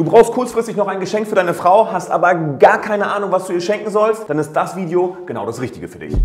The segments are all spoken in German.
Du brauchst kurzfristig noch ein Geschenk für deine Frau, hast aber gar keine Ahnung, was du ihr schenken sollst, dann ist das Video genau das Richtige für dich.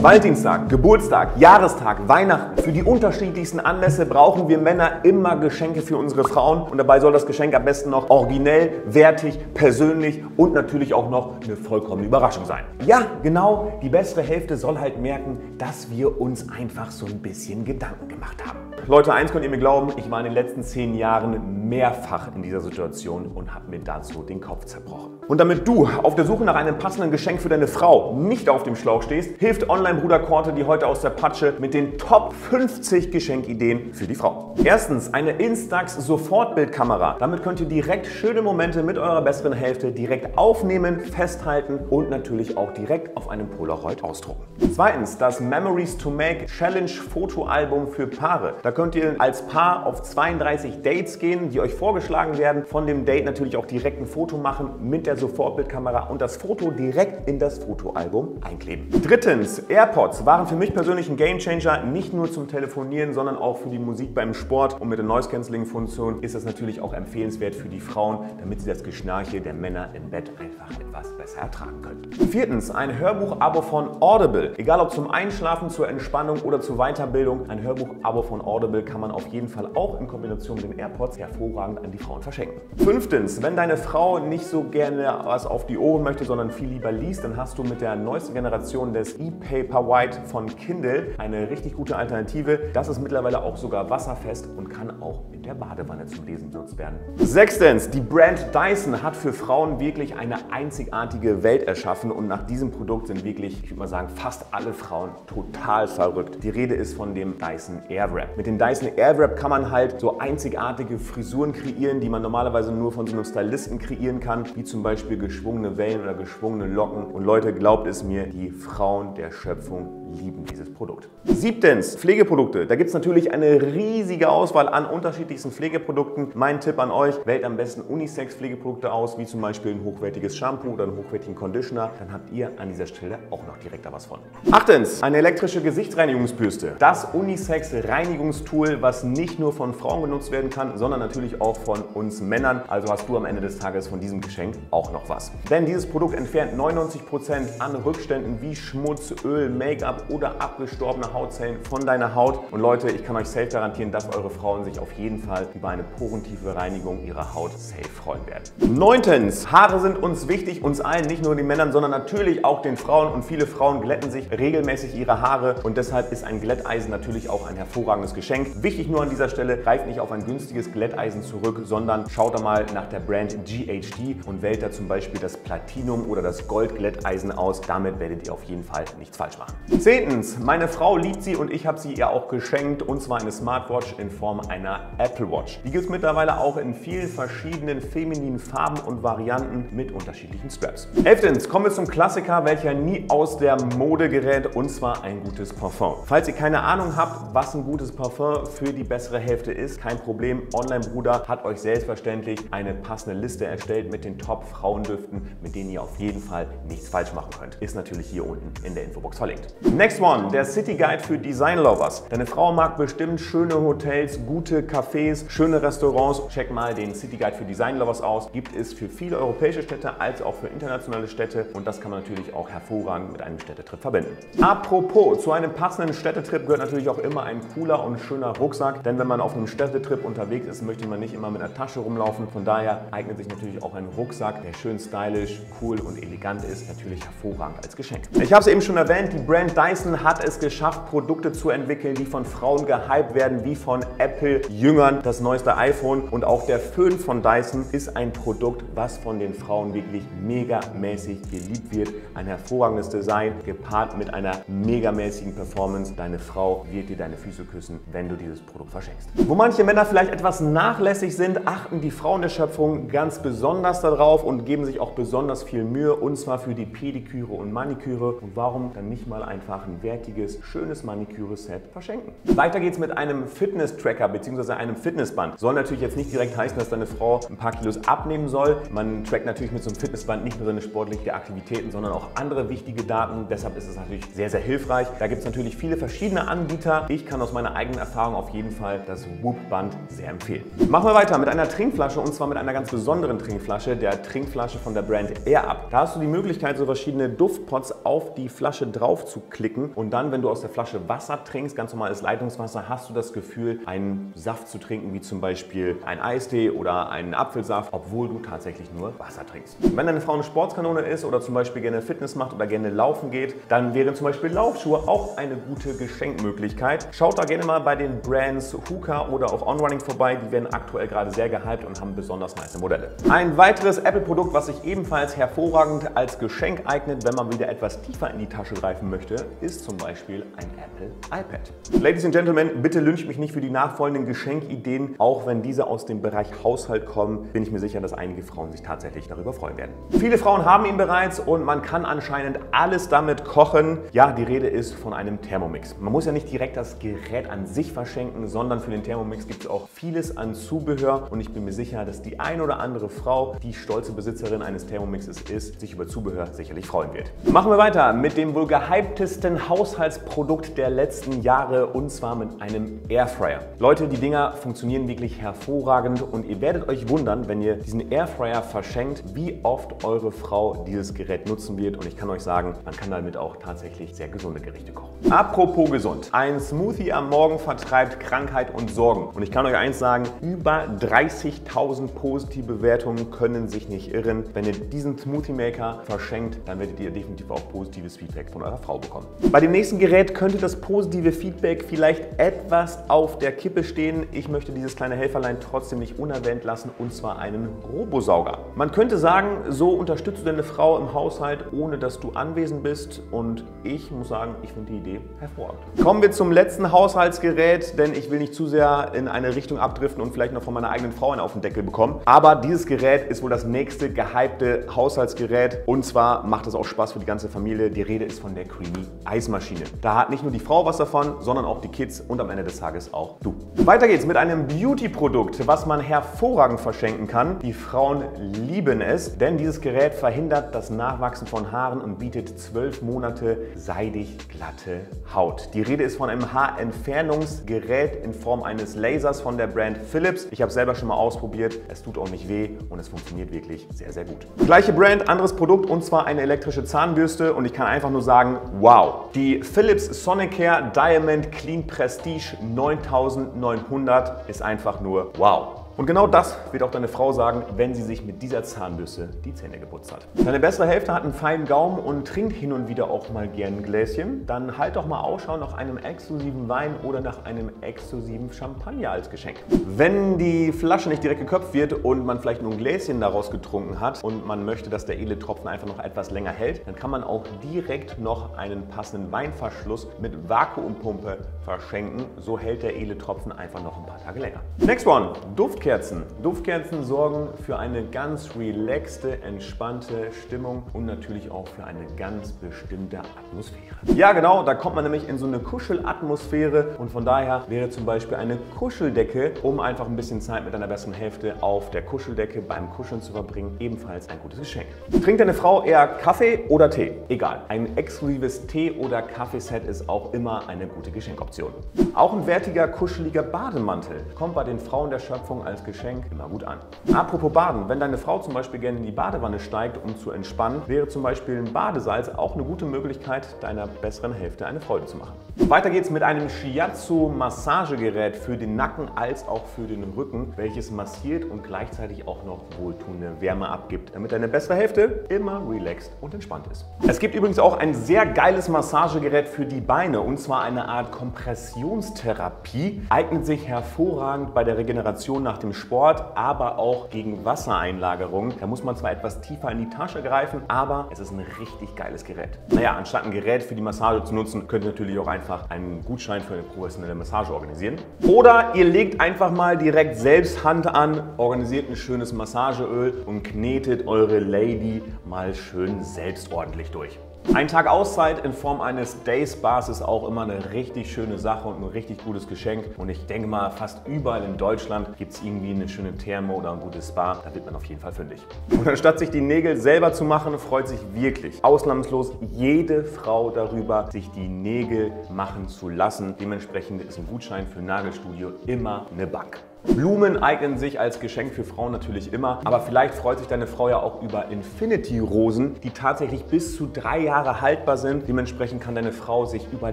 Valentinstag, Geburtstag, Jahrestag, Weihnachten. Für die unterschiedlichsten Anlässe brauchen wir Männer immer Geschenke für unsere Frauen. Und dabei soll das Geschenk am besten noch originell, wertig, persönlich und natürlich auch noch eine vollkommene Überraschung sein. Ja, genau, die bessere Hälfte soll halt merken, dass wir uns einfach so ein bisschen Gedanken gemacht haben. Leute, eins könnt ihr mir glauben, ich war in den letzten zehn Jahren mehrfach in dieser Situation und habe mir dazu den Kopf zerbrochen. Und damit du auf der Suche nach einem passenden Geschenk für deine Frau nicht auf dem Schlauch stehst, hilft Online-Bruder Korte dir heute aus der Patsche mit den Top 50 Geschenkideen für die Frau. Erstens eine Instax Sofortbildkamera. Damit könnt ihr direkt schöne Momente mit eurer besseren Hälfte direkt aufnehmen, festhalten und natürlich auch direkt auf einem Polaroid ausdrucken. Zweitens das Memories to Make Challenge Fotoalbum für Paare. Da könnt ihr als Paar auf 32 Dates gehen, die euch vorgeschlagen werden. Von dem Date natürlich auch direkt ein Foto machen mit der Sofortbildkamera und das Foto direkt in das Fotoalbum einkleben. Drittens, AirPods waren für mich persönlich ein Gamechanger, nicht nur zum Telefonieren, sondern auch für die Musik beim Sport. Und mit der Noise Cancelling Funktion ist das natürlich auch empfehlenswert für die Frauen, damit sie das Geschnarche der Männer im Bett einfach etwas besser ertragen können. Viertens, ein Hörbuch-Abo von Audible. Egal ob zum Einschlafen, zur Entspannung oder zur Weiterbildung, ein Hörbuch-Abo von Audible kann man auf jeden Fall auch in Kombination mit den AirPods hervorragend an die Frauen verschenken. Fünftens, wenn deine Frau nicht so gerne was auf die Ohren möchte, sondern viel lieber liest, dann hast du mit der neuesten Generation des E-Paperwhite von Kindle eine richtig gute Alternative. Das ist mittlerweile auch sogar wasserfest und kann auch in der Badewanne zum Lesen benutzt werden. Sechstens, die Brand Dyson hat für Frauen wirklich eine einzigartige Welt erschaffen und nach diesem Produkt sind wirklich, ich würde mal sagen, fast alle Frauen total verrückt. Die Rede ist von dem Dyson Airwrap. Mit dem Dyson Airwrap kann man halt so einzigartige Frisuren kreieren, die man normalerweise nur von so einem Stylisten kreieren kann, wie zum Beispiel geschwungene Wellen oder geschwungene Locken. Und Leute, glaubt es mir, die Frauen der Schöpfung platform lieben dieses Produkt. Siebtens, Pflegeprodukte. Da gibt es natürlich eine riesige Auswahl an unterschiedlichsten Pflegeprodukten. Mein Tipp an euch, wählt am besten Unisex-Pflegeprodukte aus, wie zum Beispiel ein hochwertiges Shampoo oder einen hochwertigen Conditioner. Dann habt ihr an dieser Stelle auch noch direkt da was von. Achtens, eine elektrische Gesichtsreinigungsbürste. Das Unisex-Reinigungstool, was nicht nur von Frauen genutzt werden kann, sondern natürlich auch von uns Männern. Also hast du am Ende des Tages von diesem Geschenk auch noch was. Denn dieses Produkt entfernt 99% an Rückständen wie Schmutz, Öl, Make-up oder abgestorbene Hautzellen von deiner Haut. Und Leute, ich kann euch safe garantieren, dass eure Frauen sich auf jeden Fall über eine porentiefe Reinigung ihrer Haut safe freuen werden. Neuntens, Haare sind uns wichtig, uns allen, nicht nur den Männern, sondern natürlich auch den Frauen. Und viele Frauen glätten sich regelmäßig ihre Haare und deshalb ist ein Glätteisen natürlich auch ein hervorragendes Geschenk. Wichtig nur an dieser Stelle, greift nicht auf ein günstiges Glätteisen zurück, sondern schaut da mal nach der Brand GHD und wählt da zum Beispiel das Platinum oder das Gold-Glätteisen aus. Damit werdet ihr auf jeden Fall nichts falsch machen. Zehntens, meine Frau liebt sie und ich habe sie ihr auch geschenkt und zwar eine Smartwatch in Form einer Apple Watch. Die gibt es mittlerweile auch in vielen verschiedenen femininen Farben und Varianten mit unterschiedlichen Straps. Elftens, kommen wir zum Klassiker, welcher nie aus der Mode gerät und zwar ein gutes Parfum. Falls ihr keine Ahnung habt, was ein gutes Parfum für die bessere Hälfte ist, kein Problem. Online-Bruder hat euch selbstverständlich eine passende Liste erstellt mit den Top-Frauendüften, mit denen ihr auf jeden Fall nichts falsch machen könnt. Ist natürlich hier unten in der Infobox verlinkt. Next one, der City Guide für Design Lovers. Deine Frau mag bestimmt schöne Hotels, gute Cafés, schöne Restaurants. Check mal den City Guide für Design Lovers aus. Gibt es für viele europäische Städte als auch für internationale Städte und das kann man natürlich auch hervorragend mit einem Städtetrip verbinden. Apropos, zu einem passenden Städtetrip gehört natürlich auch immer ein cooler und schöner Rucksack, denn wenn man auf einem Städtetrip unterwegs ist, möchte man nicht immer mit einer Tasche rumlaufen. Von daher eignet sich natürlich auch ein Rucksack, der schön stylisch, cool und elegant ist, natürlich hervorragend als Geschenk. Ich habe es eben schon erwähnt, die Brand Dyson hat es geschafft, Produkte zu entwickeln, die von Frauen gehypt werden, wie von Apple-Jüngern das neueste iPhone. Und auch der Föhn von Dyson ist ein Produkt, was von den Frauen wirklich megamäßig geliebt wird. Ein hervorragendes Design, gepaart mit einer megamäßigen Performance. Deine Frau wird dir deine Füße küssen, wenn du dieses Produkt verschenkst. Wo manche Männer vielleicht etwas nachlässig sind, achten die Frauen der Schöpfung ganz besonders darauf und geben sich auch besonders viel Mühe, und zwar für die Pediküre und Maniküre. Und warum dann nicht mal einfach einfach ein wertiges, schönes Maniküre-Set verschenken. Weiter geht's mit einem Fitness-Tracker bzw. einem Fitnessband. Soll natürlich jetzt nicht direkt heißen, dass deine Frau ein paar Kilos abnehmen soll. Man trackt natürlich mit so einem Fitnessband nicht nur seine sportlichen Aktivitäten, sondern auch andere wichtige Daten. Deshalb ist es natürlich sehr, sehr hilfreich. Da gibt es natürlich viele verschiedene Anbieter. Ich kann aus meiner eigenen Erfahrung auf jeden Fall das Whoop-Band sehr empfehlen. Machen wir weiter mit einer Trinkflasche und zwar mit einer ganz besonderen Trinkflasche, der Trinkflasche von der Brand Air Up. Da hast du die Möglichkeit, so verschiedene Duftpots auf die Flasche drauf zu klicken und dann, wenn du aus der Flasche Wasser trinkst, ganz normales Leitungswasser, hast du das Gefühl, einen Saft zu trinken, wie zum Beispiel ein Eistee oder einen Apfelsaft, obwohl du tatsächlich nur Wasser trinkst. Wenn deine Frau eine Sportskanone ist oder zum Beispiel gerne Fitness macht oder gerne laufen geht, dann wären zum Beispiel Laufschuhe auch eine gute Geschenkmöglichkeit. Schaut da gerne mal bei den Brands Hookah oder auch OnRunning vorbei, die werden aktuell gerade sehr gehypt und haben besonders nice Modelle. Ein weiteres Apple-Produkt, was sich ebenfalls hervorragend als Geschenk eignet, wenn man wieder etwas tiefer in die Tasche greifen möchte, ist zum Beispiel ein Apple iPad. Ladies and Gentlemen, bitte lyncht mich nicht für die nachfolgenden Geschenkideen, auch wenn diese aus dem Bereich Haushalt kommen, bin ich mir sicher, dass einige Frauen sich tatsächlich darüber freuen werden. Viele Frauen haben ihn bereits und man kann anscheinend alles damit kochen. Ja, die Rede ist von einem Thermomix. Man muss ja nicht direkt das Gerät an sich verschenken, sondern für den Thermomix gibt es auch vieles an Zubehör und ich bin mir sicher, dass die ein oder andere Frau, die stolze Besitzerin eines Thermomixes ist, sich über Zubehör sicherlich freuen wird. Machen wir weiter mit dem wohl gehyptesten Haushaltsprodukt der letzten Jahre und zwar mit einem Airfryer. Leute, die Dinger funktionieren wirklich hervorragend und ihr werdet euch wundern, wenn ihr diesen Airfryer verschenkt, wie oft eure Frau dieses Gerät nutzen wird und ich kann euch sagen, man kann damit auch tatsächlich sehr gesunde Gerichte kochen. Apropos gesund. Ein Smoothie am Morgen vertreibt Krankheit und Sorgen und ich kann euch eins sagen, über 30.000 positive Bewertungen können sich nicht irren. Wenn ihr diesen Smoothie Maker verschenkt, dann werdet ihr definitiv auch positives Feedback von eurer Frau bekommen. Bei dem nächsten Gerät könnte das positive Feedback vielleicht etwas auf der Kippe stehen. Ich möchte dieses kleine Helferlein trotzdem nicht unerwähnt lassen und zwar einen Robosauger. Man könnte sagen, so unterstützt du deine Frau im Haushalt, ohne dass du anwesend bist und ich muss sagen, ich finde die Idee hervorragend. Kommen wir zum letzten Haushaltsgerät, denn ich will nicht zu sehr in eine Richtung abdriften und vielleicht noch von meiner eigenen Frau einen auf den Deckel bekommen. Aber dieses Gerät ist wohl das nächste gehypte Haushaltsgerät und zwar macht es auch Spaß für die ganze Familie. Die Rede ist von der Creamy Eismaschine. Da hat nicht nur die Frau was davon, sondern auch die Kids und am Ende des Tages auch du. Weiter geht's mit einem Beauty-Produkt, was man hervorragend verschenken kann. Die Frauen lieben es, denn dieses Gerät verhindert das Nachwachsen von Haaren und bietet zwölf Monate seidig glatte Haut. Die Rede ist von einem Haarentfernungsgerät in Form eines Lasers von der Brand Philips. Ich habe selber schon mal ausprobiert. Es tut auch nicht weh und es funktioniert wirklich sehr, sehr gut. Gleiche Brand, anderes Produkt und zwar eine elektrische Zahnbürste und ich kann einfach nur sagen, wow. Die Philips Sonicare Diamond Clean Prestige 9900 ist einfach nur wow. Und genau das wird auch deine Frau sagen, wenn sie sich mit dieser Zahnbürste die Zähne geputzt hat. Deine bessere Hälfte hat einen feinen Gaumen und trinkt hin und wieder auch mal gern ein Gläschen. Dann halt doch mal Ausschau nach einem exklusiven Wein oder nach einem exklusiven Champagner als Geschenk. Wenn die Flasche nicht direkt geköpft wird und man vielleicht nur ein Gläschen daraus getrunken hat und man möchte, dass der edle Tropfen einfach noch etwas länger hält, dann kann man auch direkt noch einen passenden Weinverschluss mit Vakuumpumpe verschenken. So hält der edle Tropfen einfach noch ein paar Tage länger. Next one, Duftkerzen. Duftkerzen. Duftkerzen sorgen für eine ganz relaxte, entspannte Stimmung und natürlich auch für eine ganz bestimmte Atmosphäre. Ja genau, da kommt man nämlich in so eine Kuschelatmosphäre und von daher wäre zum Beispiel eine Kuscheldecke, um einfach ein bisschen Zeit mit deiner besten Hälfte auf der Kuscheldecke beim Kuscheln zu verbringen, ebenfalls ein gutes Geschenk. Trinkt deine Frau eher Kaffee oder Tee? Egal. Ein exklusives Tee- oder Kaffeeset ist auch immer eine gute Geschenkoption. Auch ein wertiger, kuscheliger Bademantel kommt bei den Frauen der Schöpfung als als Geschenk immer gut an. Apropos Baden, wenn deine Frau zum Beispiel gerne in die Badewanne steigt, um zu entspannen, wäre zum Beispiel ein Badesalz auch eine gute Möglichkeit, deiner besseren Hälfte eine Freude zu machen. Weiter geht's mit einem Shiatsu-Massagegerät für den Nacken als auch für den Rücken, welches massiert und gleichzeitig auch noch wohltuende Wärme abgibt, damit deine bessere Hälfte immer relaxed und entspannt ist. Es gibt übrigens auch ein sehr geiles Massagegerät für die Beine und zwar eine Art Kompressionstherapie, eignet sich hervorragend bei der Regeneration nach dem Sport, aber auch gegen Wassereinlagerung. Da muss man zwar etwas tiefer in die Tasche greifen, aber es ist ein richtig geiles Gerät. Naja, anstatt ein Gerät für die Massage zu nutzen, könnt ihr natürlich auch einfach einen Gutschein für eine professionelle Massage organisieren. Oder ihr legt einfach mal direkt selbst Hand an, organisiert ein schönes Massageöl und knetet eure Lady mal schön selbst ordentlich durch. Ein Tag Auszeit in Form eines Day Spas ist auch immer eine richtig schöne Sache und ein richtig gutes Geschenk. Und ich denke mal, fast überall in Deutschland gibt es irgendwie eine schöne Therme oder ein gutes Spa. Da wird man auf jeden Fall fündig. Und anstatt sich die Nägel selber zu machen, freut sich wirklich ausnahmslos jede Frau darüber, sich die Nägel machen zu lassen. Dementsprechend ist ein Gutschein für Nagelstudio immer eine Bank. Blumen eignen sich als Geschenk für Frauen natürlich immer, aber vielleicht freut sich deine Frau ja auch über Infinity-Rosen, die tatsächlich bis zu drei Jahre haltbar sind. Dementsprechend kann deine Frau sich über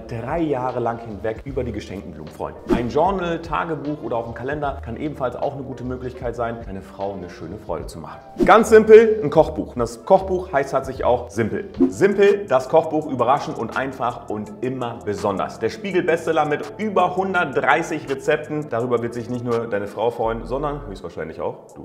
drei Jahre lang hinweg über die geschenkten Blumen freuen. Ein Journal, Tagebuch oder auch ein Kalender kann ebenfalls auch eine gute Möglichkeit sein, deine Frau eine schöne Freude zu machen. Ganz simpel, ein Kochbuch. Und das Kochbuch heißt tatsächlich auch simpel. Simpel, das Kochbuch überraschend und einfach und immer besonders. Der Spiegel-Bestseller mit über 130 Rezepten. Darüber wird sich nicht nur deine Frau freuen, sondern höchstwahrscheinlich auch du.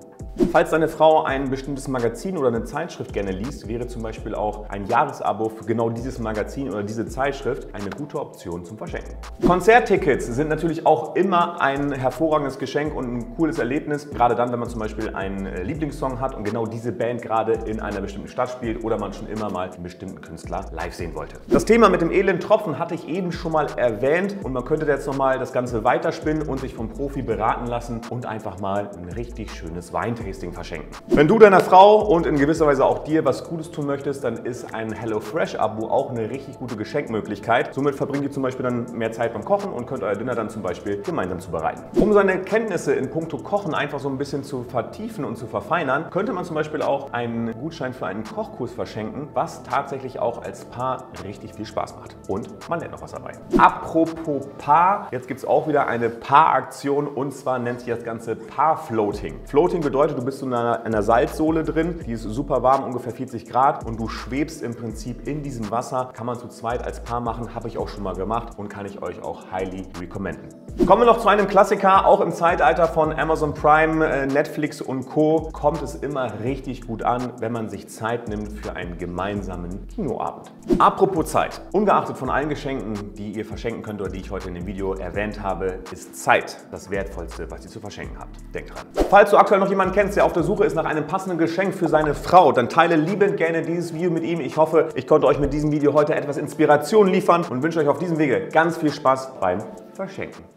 Falls deine Frau ein bestimmtes Magazin oder eine Zeitschrift gerne liest, wäre zum Beispiel auch ein Jahresabo für genau dieses Magazin oder diese Zeitschrift eine gute Option zum Verschenken. Konzerttickets sind natürlich auch immer ein hervorragendes Geschenk und ein cooles Erlebnis, gerade dann, wenn man zum Beispiel einen äh, Lieblingssong hat und genau diese Band gerade in einer bestimmten Stadt spielt oder man schon immer mal einen bestimmten Künstler live sehen wollte. Das Thema mit dem elenden Tropfen hatte ich eben schon mal erwähnt und man könnte jetzt nochmal das Ganze weiterspinnen und sich vom Profi beraten lassen und einfach mal ein richtig schönes Weintasting verschenken. Wenn du deiner Frau und in gewisser Weise auch dir was Gutes tun möchtest, dann ist ein HelloFresh-Abo auch eine richtig gute Geschenkmöglichkeit. Somit verbringt ihr zum Beispiel dann mehr Zeit beim Kochen und könnt euer Dinner dann zum Beispiel gemeinsam zubereiten. Um seine Kenntnisse in puncto Kochen einfach so ein bisschen zu vertiefen und zu verfeinern, könnte man zum Beispiel auch einen Gutschein für einen Kochkurs verschenken, was tatsächlich auch als Paar richtig viel Spaß macht. Und man lernt noch was dabei. Apropos Paar, jetzt gibt es auch wieder eine Paaraktion und zwar nennt sich das Ganze Paar-Floating. Floating bedeutet, du bist in einer, einer Salzsohle drin, die ist super warm, ungefähr 40 Grad und du schwebst im Prinzip in diesem Wasser. Kann man zu zweit als Paar machen, habe ich auch schon mal gemacht und kann ich euch auch highly recommenden. Kommen wir noch zu einem Klassiker, auch im Zeitalter von Amazon Prime, äh, Netflix und Co. kommt es immer richtig gut an, wenn man sich Zeit nimmt für einen gemeinsamen Kinoabend. Apropos Zeit, ungeachtet von allen Geschenken, die ihr verschenken könnt oder die ich heute in dem Video erwähnt habe, ist Zeit das Wertvollste, was ihr zu verschenken habt. Denkt dran. Falls du aktuell noch jemanden kennst, der auf der Suche ist nach einem passenden Geschenk für seine Frau, dann teile liebend gerne dieses Video mit ihm. Ich hoffe, ich konnte euch mit diesem Video heute etwas Inspiration liefern und wünsche euch auf diesem Wege ganz viel Spaß beim Verschenken.